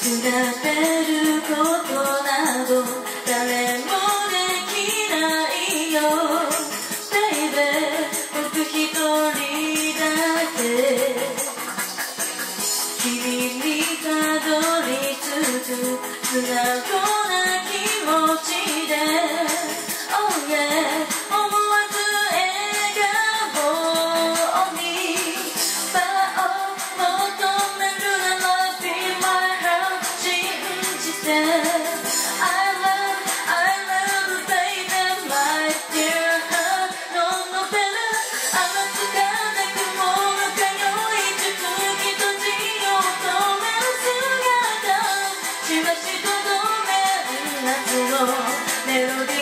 ることなど誰もできないよ。ベイベー僕一人だけ。君にたどりつつ素直な気持ちで。Oh yeah melody.